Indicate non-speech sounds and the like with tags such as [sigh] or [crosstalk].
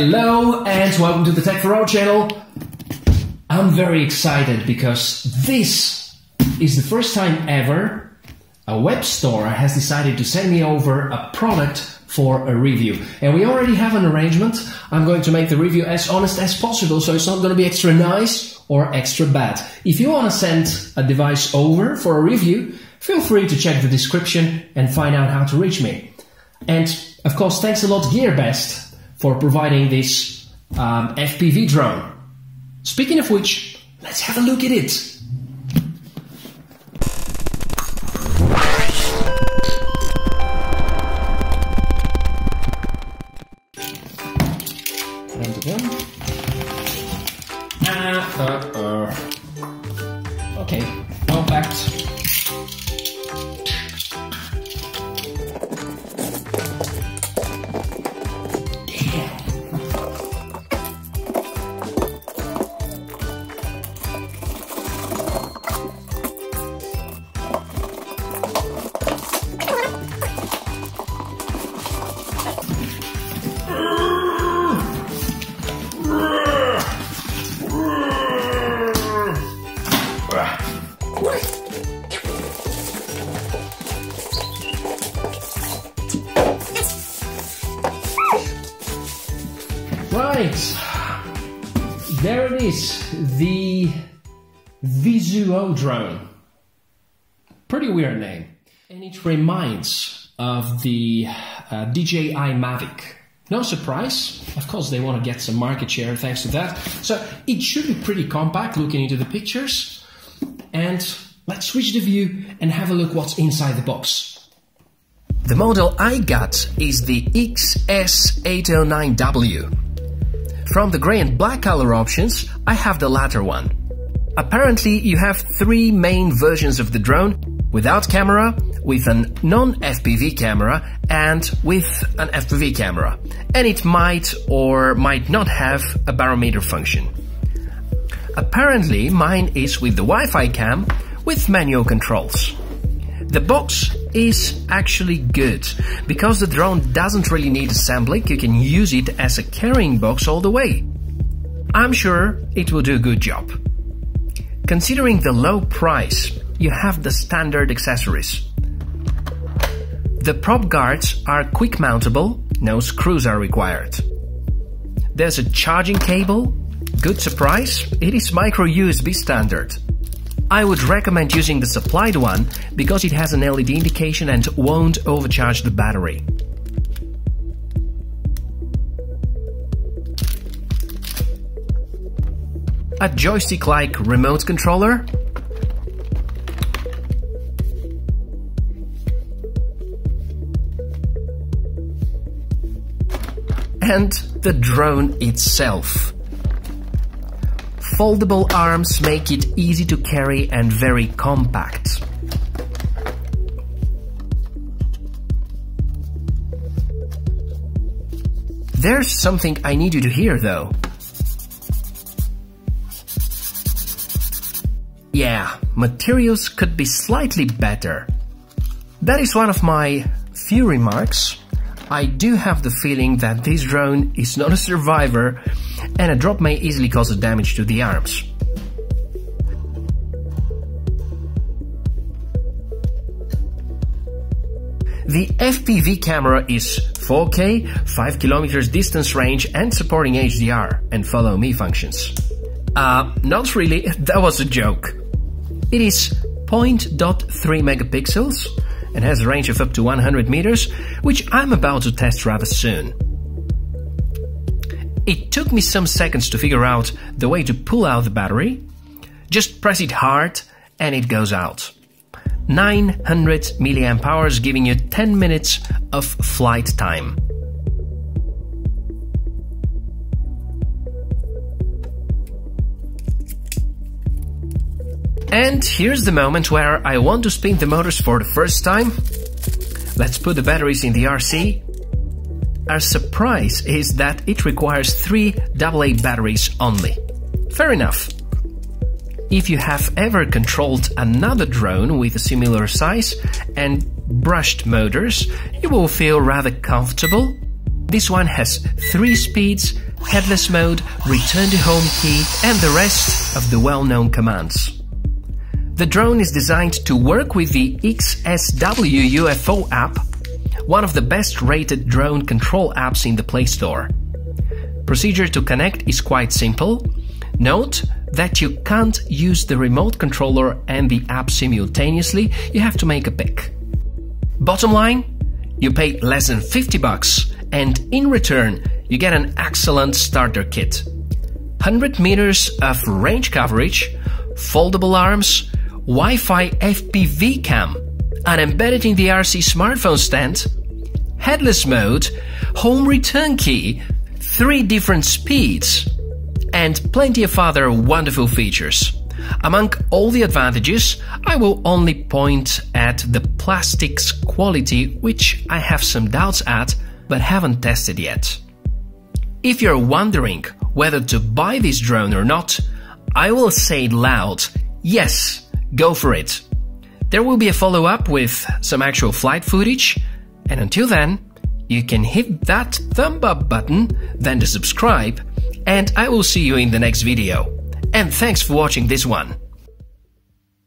Hello and welcome to the Tech for All channel. I'm very excited because this is the first time ever a web store has decided to send me over a product for a review. And we already have an arrangement. I'm going to make the review as honest as possible, so it's not going to be extra nice or extra bad. If you want to send a device over for a review, feel free to check the description and find out how to reach me. And of course, thanks a lot GearBest for providing this um, FPV drone. Speaking of which, let's have a look at it. Uh, uh, uh. Okay, well packed. Right, there it is, the Visuo drone. Pretty weird name. And it reminds of the uh, DJI Mavic. No surprise, of course, they want to get some market share thanks to that. So it should be pretty compact looking into the pictures. And let's switch the view and have a look what's inside the box. The model I got is the XS809W. From the grey and black color options, I have the latter one. Apparently, you have three main versions of the drone, without camera, with a non-FPV camera, and with an FPV camera. And it might or might not have a barometer function. Apparently, mine is with the Wi-Fi cam, with manual controls. The box is actually good. Because the drone doesn't really need assembly, you can use it as a carrying box all the way. I'm sure it will do a good job. Considering the low price, you have the standard accessories. The prop guards are quick mountable, no screws are required. There's a charging cable, good surprise, it is micro USB standard. I would recommend using the supplied one because it has an LED indication and won't overcharge the battery. A joystick-like remote controller and the drone itself. Foldable arms make it easy to carry and very compact. There's something I need you to hear though. Yeah, materials could be slightly better. That is one of my few remarks. I do have the feeling that this drone is not a survivor and a drop may easily cause damage to the arms. The FPV camera is 4K, 5km distance range and supporting HDR and follow me functions. Uh, not really, [laughs] that was a joke. It is 0.3 megapixels and has a range of up to 100 meters, which I'm about to test rather soon. It took me some seconds to figure out the way to pull out the battery. Just press it hard and it goes out. 900 milliamp hours giving you 10 minutes of flight time. And here's the moment where I want to spin the motors for the first time. Let's put the batteries in the RC. Our surprise is that it requires three AA batteries only. Fair enough. If you have ever controlled another drone with a similar size and brushed motors, you will feel rather comfortable. This one has 3 speeds, headless mode, return to home key, and the rest of the well-known commands. The drone is designed to work with the XSW UFO app, one of the best rated drone control apps in the Play Store. Procedure to connect is quite simple. Note that you can't use the remote controller and the app simultaneously, you have to make a pick. Bottom line, you pay less than 50 bucks and in return you get an excellent starter kit. 100 meters of range coverage, foldable arms, Wi-Fi FPV cam, an embedded in the RC smartphone stand, headless mode, home return key, three different speeds, and plenty of other wonderful features. Among all the advantages, I will only point at the plastics quality, which I have some doubts at, but haven't tested yet. If you're wondering whether to buy this drone or not, I will say loud, yes, go for it. There will be a follow up with some actual flight footage, and until then, you can hit that thumb up button, then the subscribe, and I will see you in the next video. And thanks for watching this one.